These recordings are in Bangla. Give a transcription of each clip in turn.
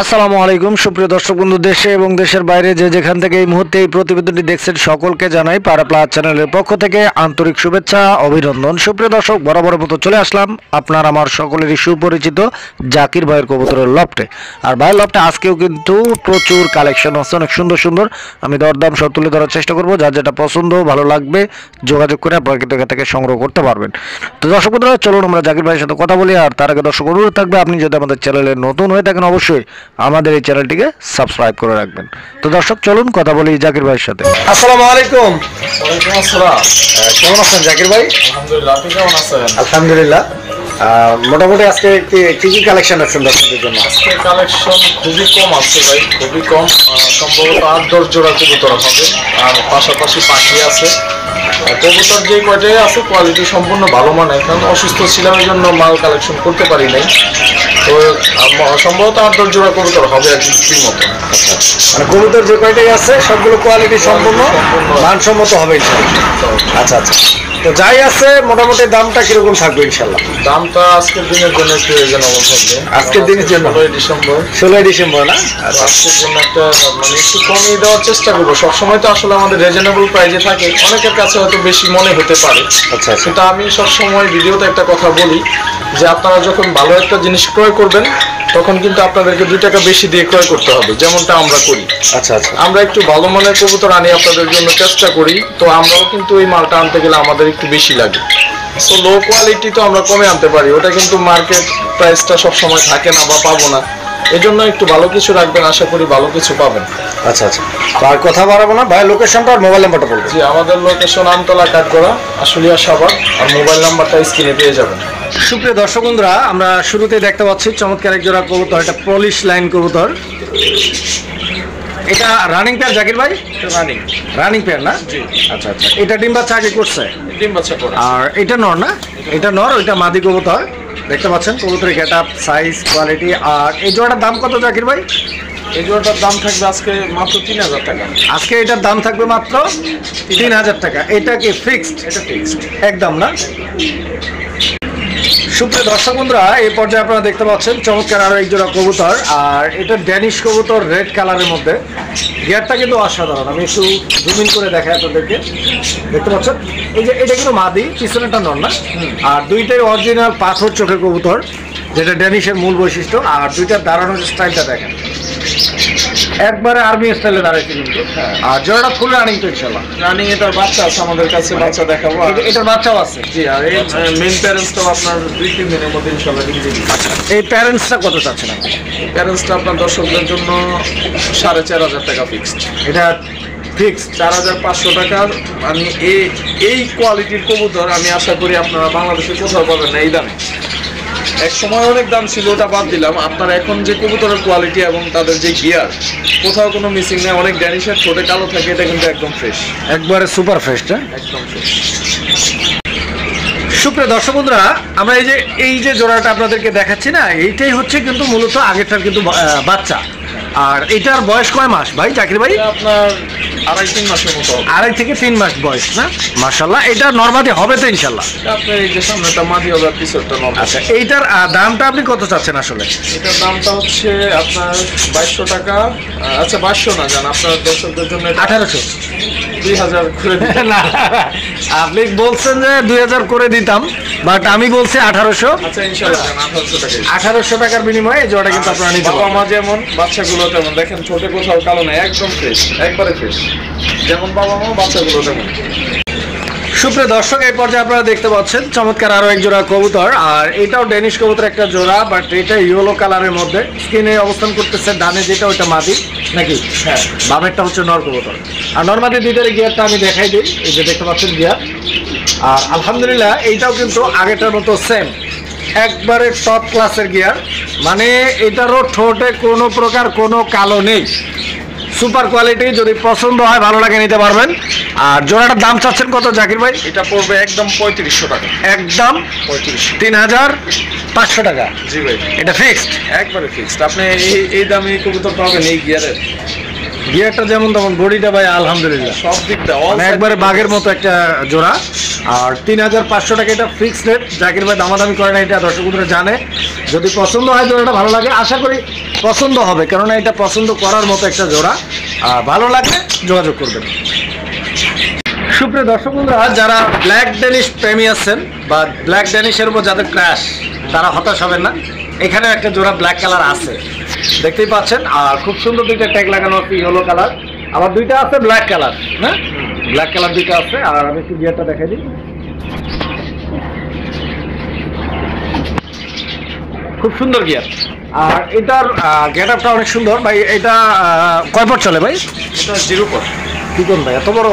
আসসালামু আলাইকুম। সুপ্রিয় দর্শক বন্ধু, দেশে এবং দেশের বাইরে যে যেখান থেকে এই মুহূর্তে এই প্রতিবেদনটি দেখছেন, সকলকে জানাই পারা প্লাস চ্যানেলের পক্ষ থেকে আন্তরিক শুভেচ্ছা, অভিনন্দন। সুপ্রিয় দর্শক, বরাবরের মতো চলে আসলাম আপনার, আমার সকলেরই সুপরিচিত জাকির ভাইয়ের কবুতরের লফটে। আর ভাইয়ের লফটে আজকেও কিন্তু প্রচুর কালেকশন আছে, অনেক সুন্দর সুন্দর। আমি দরদাম সব তুলে ধরার চেষ্টা করব, যার যেটা পছন্দ, ভালো লাগবে, যোগাযোগ করে আপনারা কিন্তু এখান থেকে সংগ্রহ করতে পারবেন। তো দর্শক বন্ধুরা, চলুন আমরা জাকির ভাইয়ের সাথে কথা বলি, আর তার আগে দর্শক অনুরোধ থাকবে, আপনি যদি আমাদের চ্যানেলে নতুন হয়ে থাকেন, অবশ্যই আমাদের এই চ্যানেলটিকে সাবস্ক্রাইব করে রাখবেন। তো দর্শক চলুন কথা বলি জাকির ভাইয়ের সাথে। আসসালামু আলাইকুম। আসসালাম। কেমন আছেন জাকির ভাই? আলহামদুলিল্লাহ আপনি কেমন আছেন? আলহামদুলিল্লাহ। মোটামুটি আজকে কি কি কি কালেকশন আছেন দর্শকদের জন্য? আজকে কালেকশন খুবই কম আছে ভাই খুবই কম। সম্ভবত আট দশ জোড়া কবুতর হবে। আর পাশাপাশি পাখি আছে। আর কবুতর যে কয়টাই আছে কোয়ালিটি সম্পূর্ণ ভালো মানে কারণ অসুস্থ ছিলাম এই জন্য মাল কালেকশন করতে পারি নাই। তো সম্ভবত আট দশ জোড়া কবুতর হবে মতো মানে কবুতর যে কয়টাই আছে সবগুলো কোয়ালিটি সম্পূর্ণ। মানসম্মত হবে আচ্ছা আচ্ছা। তো যাই আছে মোটামুটি দামটা কীরকম থাকবে ইনশাল্লাহ দামটা আজকের দিনের জন্য একটু রিজনেবল থাকবে। আজকের দিনের জন্য? ষোলোই ডিসেম্বর। ষোলোই ডিসেম্বর না? আজকের জন্য একটা মানে একটু কমিয়ে দেওয়ার চেষ্টা করব। সবসময় তো আসলে আমাদের রিজনেবল প্রাইজে থাকে। অনেকের কাছে হয়তো বেশি মনে হতে পারে। আচ্ছা আচ্ছা। সেটা আমি সবসময় ভিডিওতে একটা কথা বলি যে আপনারা যখন ভালো একটা জিনিস ক্রয় করবেন তখন কিন্তু আপনাদেরকে দুই টাকা বেশি দিয়ে ক্রয় করতে হবে যেমনটা আমরা করি। আচ্ছা আচ্ছা। আমরা একটু ভালো মানের কবুতর আনি আপনাদের জন্য চেষ্টা করি। তো আমরাও কিন্তু এই মালটা আনতে গেলে আমাদের একটু বেশি লাগে। সো লো কোয়ালিটি তো আমরা কমে আনতে পারি। ওটা কিন্তু মার্কেট প্রাইসটা সবসময় থাকে না বা পাবো না। এই জন্য একটু ভালো কিছু রাখবেন আশা করি ভালো কিছু পাবেন। আচ্ছা আচ্ছা। তো আর কথা বাড়াবো না। ভাই লোকেশনটা আর মোবাইল নাম্বারটা বলব জি আমাদের লোকেশন আমতলা কাঠগড়া আশুলিয়া সাবাক আর মোবাইল নাম্বারটা স্ক্রিনে পেয়ে যাবেন। সুপ্রিয় দর্শক বন্ধুরা আমরা শুরুতে দেখতে পাচ্ছি চমৎকার এক জোড়া কবুতর এটা পলিশ লাইন কবুতর। এটা রানিং পেয়ার জাকির ভাই? রানিং রানিং পেয়ার না? জি। আচ্ছা আচ্ছা। এটা ডিম বাচ্চা আগে করছে? ডিম বাচ্চা করে আর এটা নর না? এটা নর ওইটা মাদি কবুতর। দেখতে পাচ্ছেন কবুতরের গেট আপ সাইজ কোয়ালিটি আর এই জোড়াটার দাম কত জাকির ভাই? এই জোড়াটার দাম থাকবে আজকে মাত্র তিন হাজার টাকা। আজকে এটার দাম থাকবে মাত্র তিন হাজার টাকা। এটা কি ফিক্সড এটা ফিক্সড একদম না? সুপ্রিয় দর্শক বন্ধুরা এই পর্যায়ে আপনারা দেখতে পাচ্ছেন চমৎকার আরও এক জোড়া কবুতর আর এটা ড্যানিশ কবুতর রেড কালারের মধ্যে। গিয়ারটা কিন্তু অসাধারণ আমি একটু জুমিন করে দেখাই আপনাদেরকে। দেখতে পাচ্ছেন? এই যে এটা কিন্তু মাদি পিছনেটা নন না? আর দুইটাই অরিজিনাল পাথর চোখের কবুতর যেটা ড্যানিশের মূল বৈশিষ্ট্য আর দুইটার দাঁড়ানোর স্টাইলটা দেখেন। একবারে আর্মি স্টাইলে দাঁড়াইছে কিন্তু। আর জোড়াটা ফুল রানিং তো ইনশাল্লাহ রানিং এটার বাচ্চা আছে আমাদের কাছে বাচ্চা দেখাবো। এটা- এটার বাচ্চাও আছে। জি আর এই মেন প্যারেন্টসটাও আপনার দুই তিন দিনের মধ্যে ইনশাল্লাহ দিয়ে দিবি। এই প্যারেন্টসটা কত চাচ্ছেন আপনি? প্যারেন্টসটা আপনার দর্শকদের জন্য সাড়ে চার হাজার টাকা ফিক্সড এটা ফিক্সড চার হাজার পাঁচশো টাকার আমি এই এই কোয়ালিটির কবুতর আমি আশা করি আপনারা বাংলাদেশে কোথাও পাবেন না এই দামে। এক সময় অনেক দাম ছিল ওটা বাদ দিলাম। আপনার এখন যে কবুতরের কোয়ালিটি এবং তাদের যে গিয়ার কোথাও কোনো মিসিং নেই। অনেক ড্যানিশের ঠোঁটে কালো থাকে এটা কিন্তু একদম ফ্রেশ একবারে সুপার ফ্রেশটা একদম ফ্রেশ সুপ্রিয় দর্শক বন্ধুরা আমরা এই যে এই যে জোড়াটা আপনাদেরকে দেখাচ্ছি না এইটাই হচ্ছে কিন্তু মূলত আগেরটার কিন্তু বাচ্চা। আর এটার বয়স কয় মাস? ভাই চাকরি ভাই আপনার আড়াই তিন মাসের মতো আড়াই থেকে তিন মাস বয়স না? মার্শাল্লাহ এটা নর্মালি হবে তো ইনশাল্লাহ আপনার এই যে সামনেটা মাদি হবে আর নর্মাল। আচ্ছা এইটার দামটা আপনি কত চাচ্ছেন আসলে? এটার দামটা হচ্ছে আপনার বাইশশো টাকা আচ্ছা বাইশশো না জান আপনার দর্শকদের জন্য আঠারোশো। না আপনি বলছেন যে দুই হাজার করে দিতাম বাট আমি বলছি আঠারোশো। আচ্ছা আঠারোশো টাকা। আঠারোশো টাকার বিনিময়ে এই জোড়াটা কিন্তু আপনারা নিতে বাবা মা যেমন বাচ্চাগুলো তেমন। দেখেন ছোট কোথাও কালো নাই একদম ফ্রেশ একবারে ফ্রেশ যেমন বাবা মা বাচ্চাগুলো তেমন। সুপ্রিয় দর্শক, এই পর্যায়ে আপনারা দেখতে পাচ্ছেন চমৎকার আরও এক জোড়া কবুতর, আর এটাও ডেনিশ কবুতর একটা জোড়া বাট এটা ইয়েলো কালারের মধ্যে। স্কিনে অবস্থান করতেছে ডানে, যেটা ওইটা মাদি, নাকি? হ্যাঁ বামেরটা হচ্ছে নর কবুতর। আর নর মাদি দুইটার গিয়ারটা আমি দেখাই দিই, এই যে দেখতে পাচ্ছেন গিয়ার। আর আলহামদুলিল্লাহ, এইটাও কিন্তু আগেটার মতো সেম একবারে টপ ক্লাসের গিয়ার। মানে এটারও ঠোঁটে কোনো প্রকার কোনো কালো নেই। সুপার কোয়ালিটি যদি পছন্দ হয় ভালো লাগে নিতে পারবেন। আর জোড়াটার দাম চাচ্ছেন কত জাকির ভাই? এটা পড়বে একদম পঁয়ত্রিশশো টাকা। একদম পঁয়ত্রিশশো তিন হাজার পাঁচশো টাকা। জি ভাই। এটা ফিক্সড একবারে ফিক্সড আপনি এই এই দামে কবুতর পাবেন এই গিয়ারের গিয়ারটা যেমন তেমন বডিটা ভাই আলহামদুলিল্লাহ। সব দিক দিয়ে all মানে একবারে বাঘের মতো একটা জোড়া। আর তিন হাজার পাঁচশো টাকা এটা ফিক্স রেট জাকির ভাই দামাদামি করে না এটা দর্শক জানে। যদি পছন্দ হয় জোড়াটা ভালো লাগে আশা করি পছন্দ হবে। কেননা এটা পছন্দ করার মতো একটা জোড়া। আর ভালো লাগলে যোগাযোগ করবেন। সুপ্রিয় দর্শক বন্ধুরা যারা ব্ল্যাক ডেনিশ প্রেমী আছেন বা ব্ল্যাক ডেনিশের উপর যাদের ক্র্যাশ তারা হতাশ হবেন না। এখানে একটা জোড়া ব্ল্যাক কালার আছে। দেখতেই পাচ্ছেন, আর খুব সুন্দর দুইটা ট্যাগ লাগানো আছে ইয়েলো কালার আবার দুইটা আছে ব্ল্যাক কালার হ্যাঁ? ব্ল্যাক কালার দুইটা আছে, আর আমি একটু গিয়ারটা দেখাই দিই। খুব সুন্দর গিয়ার আর এটার গেট আপটা অনেক সুন্দর। ভাই, এটা কয় পর চলে ভাই? এটা জিরো পর কি করুন ভাই এত বড়?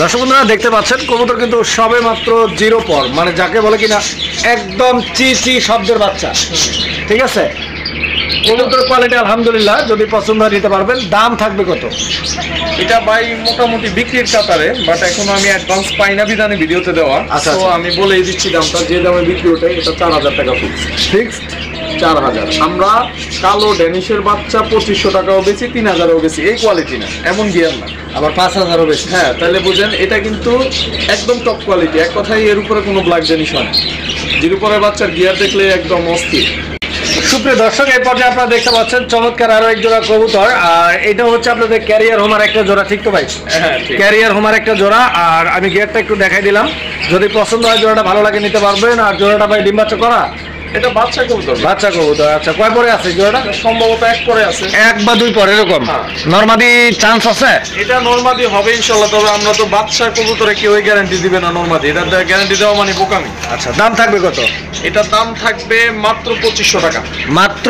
দর্শক বন্ধুরা দেখতে পাচ্ছেন কবুতর কিন্তু সবে মাত্র জিরো পর। মানে যাকে বলে কিনা একদম চি চি শব্দের বাচ্চা। ঠিক আছে? কবুতর কোয়ালিটি আলহামদুলিল্লাহ যদি পছন্দ হয় নিতে পারবেন। দাম থাকবে কত? এটা ভাই মোটামুটি বিক্রির কাতারে বাট এখনও আমি অ্যাডভান্স পাই না বিধানে ভিডিওতে দেওয়া। আচ্ছা, তো আচ্ছা। আমি বলেই দিচ্ছি দামটা যে দামে বিক্রি ওঠে এটা চার হাজার টাকা ফিক্স ফিক্সড চার হাজার আমরা কালো ড্যানিশের বাচ্চা পঁচিশশো টাকাও বেশি তিন হাজারও বেশি। এই কোয়ালিটি না এমন গিয়ার না। আবার পাঁচ হাজারও বেশি। হ্যাঁ তাহলে বুঝেন এটা কিন্তু একদম টপ কোয়ালিটি এক কথায় এর উপরে কোনো ব্ল্যাক ড্যানিশ হয় না। উপরে বাচ্চার গিয়ার দেখলে একদম অস্থির। সুপ্রিয় দর্শক এই পর্যায়ে আপনারা দেখতে পাচ্ছেন চমৎকার আরও এক জোড়া কবুতর। আর এটা হচ্ছে আপনাদের ক্যারিয়ার হোমার একটা জোড়া ঠিক তো ভাই? ক্যারিয়ার হোমার একটা জোড়া। আর আমি গিয়ারটা একটু দেখাই দিলাম। যদি পছন্দ হয় জোড়াটা ভালো লাগে নিতে পারবেন। আর জোড়াটা ভাই ডিম বাচ্চা করা এটা বাচ্চা কবুতর। বাচ্চা কবুতর আচ্ছা কয় পরে আছে এটা সম্ভবত এক পরে আছে। এক বা দুই পর এরকম? হ্যাঁ। নর্মাদি চান্স আছে? এটা নর্মাদি হবে তবে আমরা তো বাচ্চা কবুতরে কেউই গ্যারান্টি দিবে না নর্মাদি। এটা গ্যারান্টি দেওয়া মানে বোকামি। আচ্ছা দাম থাকবে কত? এটার দাম থাকবে মাত্র পঁচিশশো টাকা। মাত্র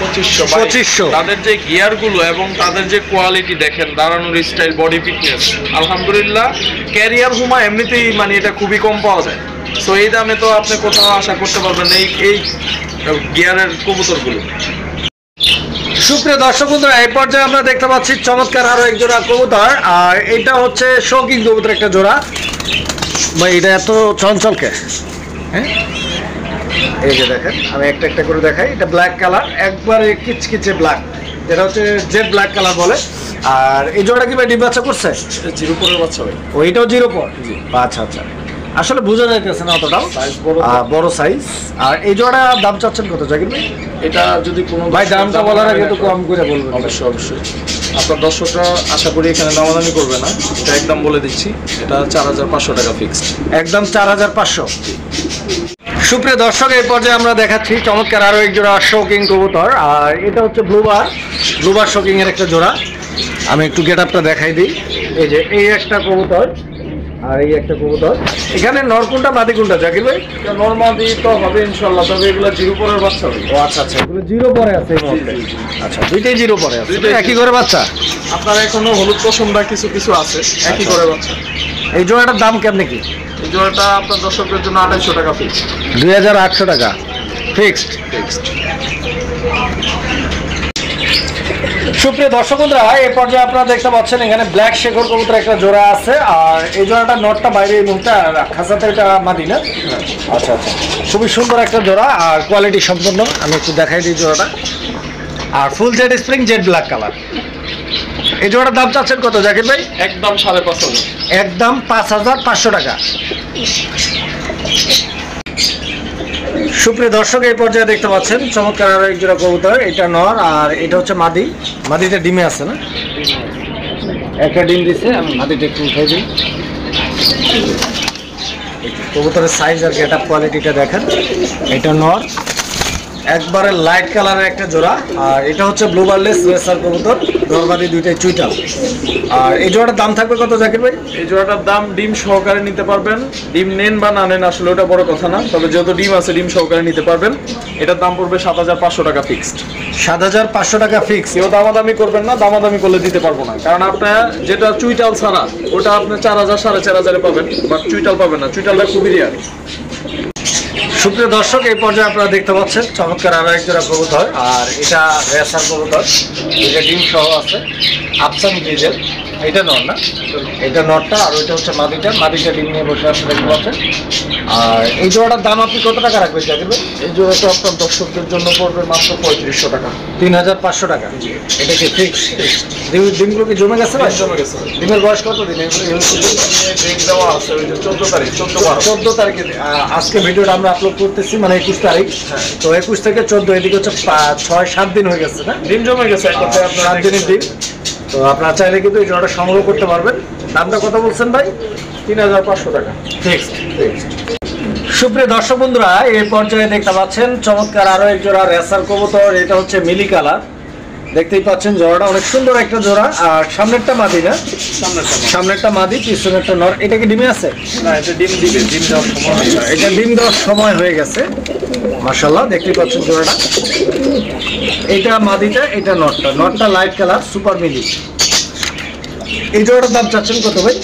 পঁচিশশো 2500 তাদের যে গিয়ারগুলো এবং তাদের যে কোয়ালিটি দেখেন দাঁড়ানোর স্টাইল বডি ফিটনেস আলহামদুলিল্লাহ ক্যারিয়ার হুমা এমনিতেই মানে এটা খুবই কম পাওয়া যায়। সো এই দামে তো আপনি কোথাও আশা করতে পারবেন এই এই গিয়ারের কবুতরগুলো সুপ্রিয় দর্শক বন্ধুরা এই পর্যায়ে আমরা দেখতে পাচ্ছি চমৎকার আরও এক জোড়া কবুতর আর এটা হচ্ছে কবুতর একটা জোড়া। ভাই এটা এত চঞ্চলকে হ্যাঁ? এই যে দেখেন আমি একটা একটা করে দেখাই। এটা ব্ল্যাক কালার একবারে কিচকিচে ব্ল্যাক যেটা হচ্ছে জেড ব্ল্যাক কালার বলে। আর এই জোড়াটা কি ভাই ডিম বাচ্চা করছে? জিরো পরের বাচ্চা ভাই। ওইটাও জিরো পর? আচ্ছা আচ্ছা। আসলে বোঝা যাইতেছে না অতটাও বড় তো। সাইজ আর এই জোড়া দাম চাচ্ছেন কত জাকির ভাই? এটা যদি কোনো ভাই দামটা বলার আগে একটু কম করে বলবেন। অবশ্যই অবশ্যই। আপনার দর্শকরা আশা করি এখানে দামাদামি করবে না। এটা একদম বলে দিচ্ছি এটা চার হাজার পাঁচশো টাকা ফিক্সড একদম চার হাজার পাঁচশো। সুপ্রিয় দর্শক এই পর্যায়ে আমরা দেখাচ্ছি চমৎকার আরও এক জোড়া শোকিং কবুতর। আর এটা হচ্ছে ব্লুবার ব্লুবার শোকিং এর একটা জোড়া। আমি একটু গেট আপটা দেখাই দিই। এই যে এই একটা কবুতর। আর এই একটা কবুতর। এখানে নরকুন্ডা মাদি কোনটা জাকির ভাই? নর্মালি তো হবে ইনশাল্লাহ তবে এগুলো জিরো পরের বাচ্চা হবে। ও আচ্ছা আচ্ছা। এগুলো জিরো পরে আছে। আচ্ছা দুইটাই জিরো পরে আছে। দুইটাই একই করে বাচ্চা? আপনার এখনও হলুদ পশমটা কিছু কিছু আছে? একই আচ্ছা। করে বাচ্চা। এই জোড়াটার দাম কেমন কি? এই জোড়াটা আপনার দর্শকদের জন্য আড়াইশো টাকা ফিক্স দুই হাজার আটশো টাকা। ফিক্সড ফিক্সড সুপ্রিয় দর্শক বন্ধুরা এই পর্যায়ে আপনারা দেখতে পাচ্ছেন এখানে ব্ল্যাক শেখর কবুতর একটা জোড়া আছে আর এই জোড়াটা নটটা বাইরে এই আর খাসাতে এটা মাদি না? আচ্ছা আচ্ছা। খুবই সুন্দর একটা জোড়া আর কোয়ালিটি সম্পূর্ণ আমি একটু দেখাই দিই জোড়াটা। আর ফুল জেড স্প্রিং জেড ব্ল্যাক কালার এই জোড়ার দাম চাচ্ছেন কত জাকির ভাই? একদম সাড়ে পাঁচ হাজার একদম পাঁচ হাজার পাঁচশো টাকা। সুপ্রিয় দর্শক এই পর্যায়ে দেখতে পাচ্ছেন চমৎকার আরও এক জোড়া কবুতর এটা নর আর এটা হচ্ছে মাদি। মাদিটা ডিমে আছে না? একটা ডিম দিছে আমি মাটিটা একটু উঠাই দিই। কবুতরের সাইজ আর কি এটা কোয়ালিটিটা দেখেন। এটা নর। একবারে লাইট কালারের একটা জোড়া আর এটা হচ্ছে ব্লু বার্লেস রেসার কবুতর নর্মালি দুইটাই চুইটাল। আর এই জোড়াটার দাম থাকবে কত জাকির ভাই? এই জোড়াটার দাম ডিম সহকারে নিতে পারবেন। ডিম নেন বা না নেন আসলে ওটা বড় কথা না তবে যত ডিম আছে ডিম সহকারে নিতে পারবেন। এটার দাম পড়বে সাত হাজার পাঁচশো টাকা ফিক্সড সাত হাজার পাঁচশো টাকা ফিক্স কেউ দামাদামি করবেন না দামাদামি করলে দিতে পারব না। কারণ আপনার যেটা চুইটাল ছাড়া ওটা আপনি চার হাজার সাড়ে চার হাজারে পাবেন বাট চুইটাল পাবেন না। চুইটালটা খুবই রেয়ার সুপ্রিয় দর্শক, এই পর্যায়ে আপনারা দেখতে পাচ্ছেন, চমৎকার আরও এক জোড়া কবুতর, আর এটা রেসার কবুতর, এটা ডিম সহ আছে, আফসান ডিজেল। এটা নর না? এটা নরটা আর ওইটা হচ্ছে মাদিটা। মাদিটা ডিম নিয়ে বসে আছে দেখতে পাচ্ছেন? আর এই জোড়াটার দাম আপনি কত টাকা রাখবেন ভাই? এই জোড়াটা আপনার দর্শকদের জন্য পড়বে মাত্র পঁয়ত্রিশশো টাকা। তিন হাজার পাঁচশো টাকা? এটা কি ফিক্স ডিমগুলো কি জমে গেছে ভাই? জমে গেছে ডিমের বয়স কত দিন? দেওয়া আছে ওই যে চোদ্দ তারিখ চোদ্দ তারিখে আজকে ভিডিওটা আমরা আপলোড করতেছি মানে একুশ তারিখ। হ্যাঁ। তো একুশ থেকে চোদ্দ এদিকে হচ্ছে ছয় সাত দিন হয়ে গেছে না? ডিম জমে গেছে সাত দিনের দিন তো আপনারা চাইলে কিন্তু এই জোড়াটা সংগ্রহ করতে পারবেন। দামটা কত বলছেন ভাই? তিন হাজার পাঁচশো টাকা। ফিক্সড সুপ্রিয় দর্শক বন্ধুরা এই পর্যায়ে দেখতে পাচ্ছেন চমৎকার আরও এক জোড়া রেসার কবুতর এটা হচ্ছে মিলি কালার। দেখতেই পাচ্ছেন জোড়াটা অনেক সুন্দর একটা জোড়া আর সামনেরটা মাদি না? সামনেরটা সামনেরটা মাদি পিছনেরটা নর। এটা কি ডিমে আছে? না এটা ডিম দিবে ডিম দেওয়ার সময় এটা ডিম দেওয়ার সময় হয়ে গেছে। মাশাল্লাহ দেখতেই পাচ্ছেন জোড়াটা? এটা মাদিটা এটা নটটা। নটটা লাইট কালার সুপার মিলি। এই জোড়াটার দাম চাচ্ছেন কত ভাই?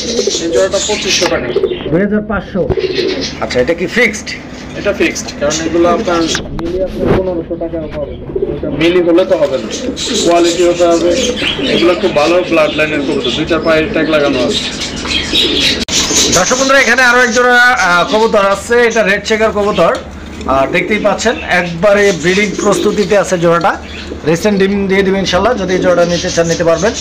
এই জোড়াটা পঁচিশশো টাকা। দুই হাজার পাঁচশো। আচ্ছা এটা কি ফিক্সড এটা ফিক্সড কারণ এগুলো আপনার মিলি আপনার পনেরোশো টাকা হবে। এটা মিলি হলে তো হবে না। কোয়ালিটি হতে হবে। এগুলো খুব ভালো ব্লাড লাইনের কবুতর ট্যাগ লাগানো আছে। দর্শক বন্ধুরা এখানে আরও এক জোড়া আহ, কবুতর আছে। এটা রেড চেকার কবুতর। দেখতেই পাচ্ছেন একবারে ব্রিডিং প্রস্তুতিতে আছে জোড়াটা। রিসেন্ট ডিম দিয়ে দিবেন ইনশাল্লাহ যদি জোড়াটা নিতে চান নিতে পারবেন।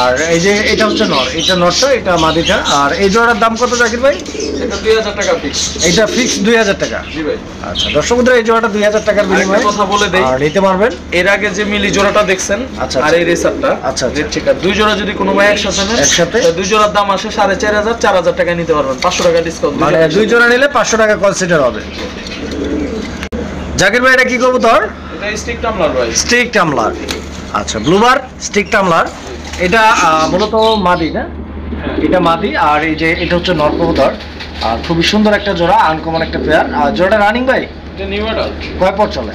আর এই যে এটা হচ্ছে নর এটা নরটা এটা মাদিটা। আর এই জোড়ার দাম কত জাকির ভাই? এটা দুই হাজার টাকা ফিক্স এটা ফিক্স দুই হাজার টাকা। ভাই। আচ্ছা দর্শক বন্ধুরা এই জোড়াটা দুই হাজার টাকার বিনিময়ে কথা বলে দেই। আর নিতে পারবেন। এর আগে যে মিলি জোড়াটা দেখছেন আচ্ছা, আর এই রেসারটা আচ্ছা, আচ্ছা। রেড চেকার দুই জোড়া যদি কোনো ভাই একসাথে নেন একসাথে? দুই জোড়ার দাম আসে সাড়ে চার হাজার চার হাজার টাকা নিতে পারবেন। পাঁচশো টাকা ডিসকাউন্ট মানে দুই জোড়া নিলে পাঁচশো টাকা কনসিডার হবে। জাকির ভাই এটা কি কবুতর? এটা স্টিক টামলার ভাই। স্টিক টামলার আচ্ছা ব্লুবার স্টিক টামলার এটা মূলত মাদি না? এটা মাদি আর এই যে এটা হচ্ছে নরকবুতর আর খুবই সুন্দর একটা জোড়া আনকমন একটা পেয়ার আর জোড়াটা রানিং ভাই? এটা নিউ মডেল কয় পর চলে?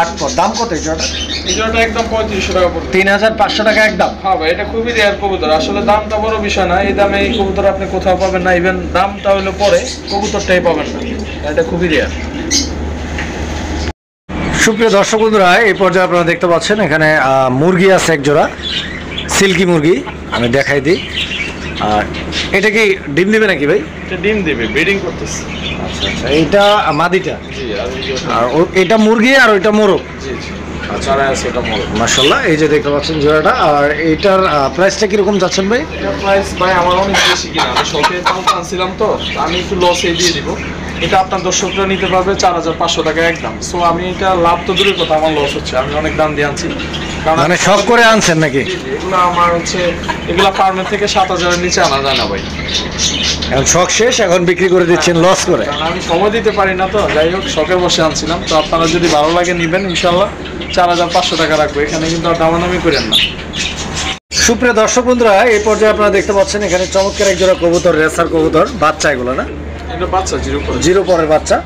আট পর দাম কত এই জোড়াটা এই জোড়াটা একদম পঁয়ত্রিশশো টাকা পড়বে। তিন হাজার পাঁচশো টাকা একদম? হ্যাঁ ভাই এটা খুবই রেয়ার কবুতর। আসলে দামটা বড় বিষয় না। এই দামে এই কবুতর আপনি কোথাও পাবেন না। ইভেন দামটা হলো পরে কবুতরটাই পাবেন না। এটা খুবই রেয়ার সুপ্রিয় দর্শক বন্ধুরা এই পর্যায়ে আপনারা দেখতে পাচ্ছেন এখানে মুরগি আছে এক জোড়া সিল্কি মুরগি আমি দেখাই দিই। আর এটা কি ডিম দিবে নাকি ভাই? এটা ডিম দিবে ব্রিডিং করতেছে। আচ্ছা আচ্ছা এইটা মাদিটা? জি আর আর এটা মুরগি আর ওইটা মোরগ? জি জি চারা আছে এটা মনে মার্শাল্লাহ এই যে দেখতে পাচ্ছেন জোড়াটা আর এইটার প্রাইসটা কীরকম যাচ্ছেন ভাই? এটার প্রাইস ভাই আমার অনেক বেশি কিনা আমি শখে পালটা আনছিলাম তো তো আমি একটু লসে দিয়ে দিব। এটা আপনার দর্শকরা নিতে পারবে চার হাজার পাঁচশো টাকা একদম সো আমি এটা লাভ তো দূরের কথা আমার লস হচ্ছে। আমি অনেক দাম দিয়ে আনছি। মানে শখ করে আনছেন নাকি? এগুলো আমার হচ্ছে এগুলা ফার্মের থেকে সাত হাজারের নিচে আনা যায় না ভাই। এখন শখ শেষ এখন বিক্রি করে দিচ্ছেন লস করে। আমি সময় দিতে পারি না তো। যাই হোক শখে বসে আনছিলাম। তো আপনারা যদি ভালো লাগে নেবেন ইনশাল্লাহ চার হাজার পাঁচশো টাকা রাখব। এখানে কিন্তু আর দামাদামি করেন না। সুপ্রিয় দর্শক বন্ধুরা এই পর্যায়ে আপনারা দেখতে পাচ্ছেন এখানে চমৎকার এক জোড়া কবুতর রেসার কবুতর বাচ্চা এগুলো না? এটা বাচ্চা জিরো জিরো পরের বাচ্চা।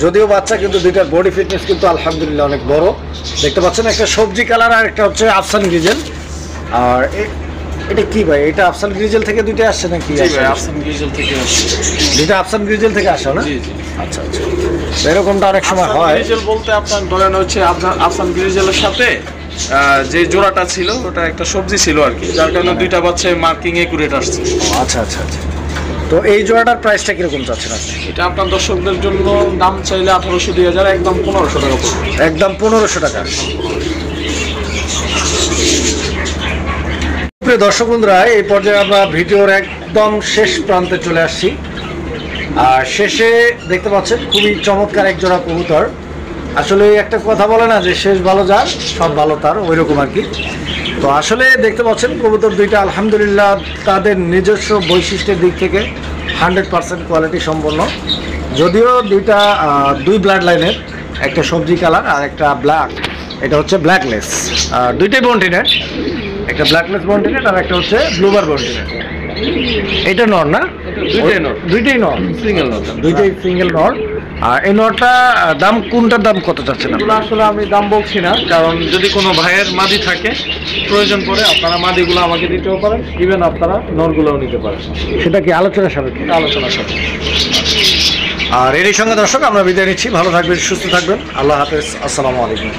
যদিও বাচ্চা কিন্তু দুইটার বডি ফিটনেস কিন্তু আলহামদুলিল্লাহ অনেক বড়। দেখতে পাচ্ছেন একটা সবজি কালার আর একটা হচ্ছে আফসান গ্রিজেল আর এটা কি ভাই? এটা আফসান গ্রিজেল থেকে দুইটা আসছে নাকি আফসান গিজল থেকে আসছে। দুইটা আফসান গ্রিজেল থেকে আসে না? আচ্ছা আচ্ছা। এরকমটা অনেক সময় হয়। গ্রিজেল বলতে আপনার ধরেন হচ্ছে আফসান- আফসান গ্রিজেলের সাথে যে জোড়াটা ছিল ওটা একটা সবজি ছিল আর কি। যার কারণে দুইটা বাচ্চা মার্কিং একুরেট আসছে। আচ্ছা আচ্ছা আচ্ছা। তো এই জোড়াটার প্রাইসটা কীরকম চাচ্ছেন আপনি? এটা আপনার দর্শকদের জন্য দাম চাইলে আঠারোশো দুই হাজার একদম পনেরোশো টাকা একদম পনেরোশো টাকা। প্রিয় দর্শক বন্ধুরা এই পর্যায়ে আমরা ভিডিওর একদম শেষ প্রান্তে চলে আসছি। আর শেষে দেখতে পাচ্ছেন খুবই চমৎকার এক জোড়া কবুতর। আসলে একটা কথা বলে না যে শেষ ভালো যার সব ভালো তার ওই রকম আর কি। তো আসলে দেখতে পাচ্ছেন, কবুতর দুইটা আলহামদুলিল্লাহ তাদের নিজস্ব বৈশিষ্ট্যের দিক থেকে হান্ড্রেড পারসেন্ট কোয়ালিটি সম্পন্ন। যদিও দুইটা দুই ব্লাড লাইনের একটা সবজি কালার আর একটা ব্ল্যাক এটা হচ্ছে ব্ল্যাকলেস দুইটাই বন্টিনের একটা ব্ল্যাকলেস বন্টিনের আর একটা হচ্ছে ব্লুবার বন্টিনেট এটা নর না? দুইটাই নর। নর। সিঙ্গেল নট দুইটাই সিঙ্গেল নর। আর এই নরটা দাম কোনটার দাম কত চাচ্ছেন আপনি? এগুলো আসলে আমি দাম বলছি না কারণ যদি কোনো ভাইয়ের মাদি থাকে প্রয়োজন পড়ে আপনারা মাদিগুলো আমাকে দিতেও পারেন ইভেন আপনারা নরগুলোও নিতে পারেন। সেটা কি আলোচনা সাপেক্ষে? আলোচনার সাথে আর এরই সঙ্গে দর্শক আমরা বিদায় নিচ্ছি। ভালো থাকবেন সুস্থ থাকবেন। আল্লাহ হাফেজ। আসসালামু আলাইকুম।